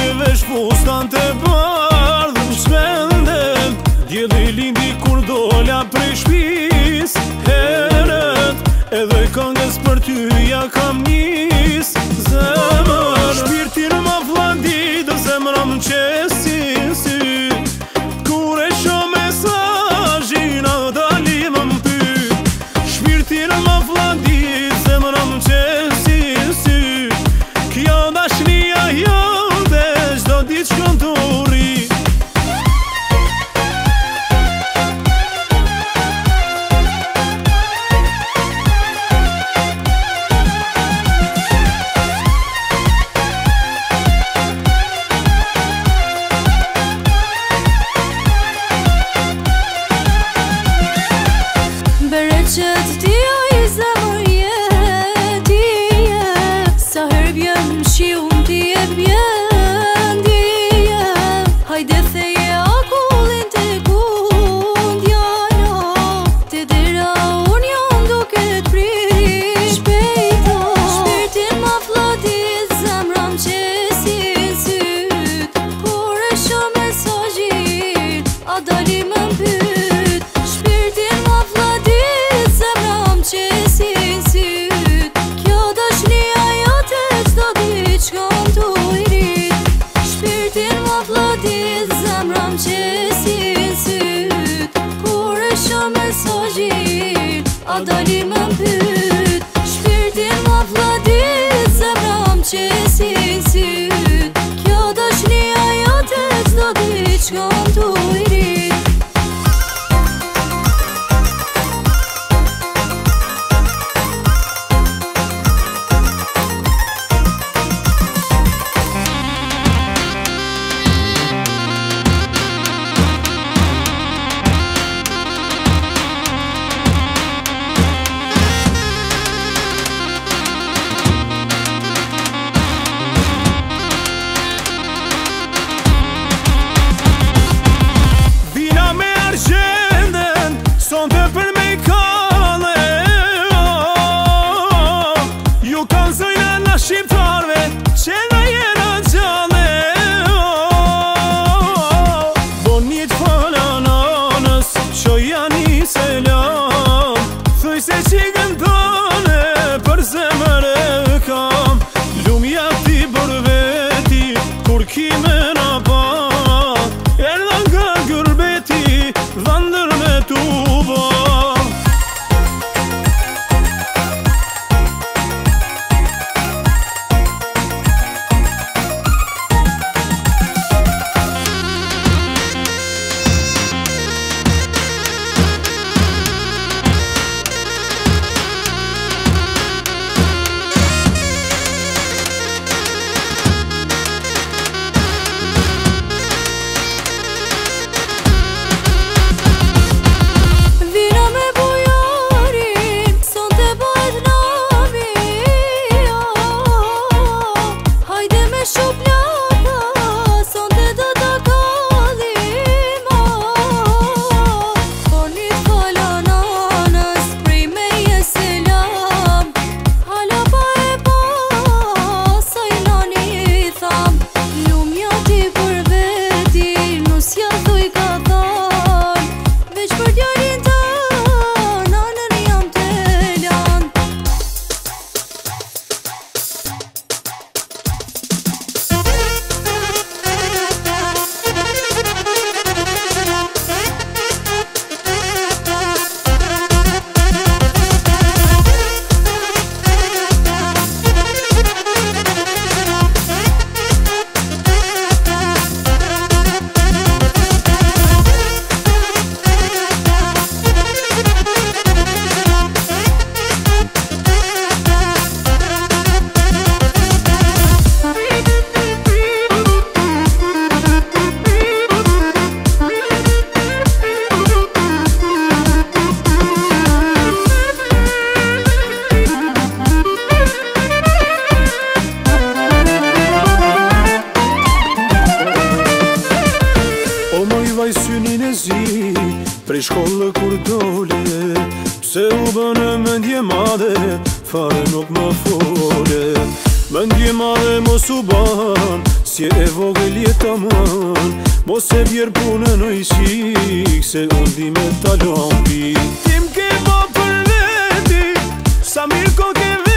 ke vesh fustan të bardh Më shvendet Djeli lindi kur dola prej shpis Heret Edhe këngës për ty ja kam njës Zemër Shpirtin më flandi dhe zemëra më qesin you chegando e seni fare nuk më fore Më ndjema dhe më suban Si e vogël jetë të mën Mos e bjerë punë në ishik Se undi me talon Ti më ke më përleti Sa mirë ko ke vërë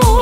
bon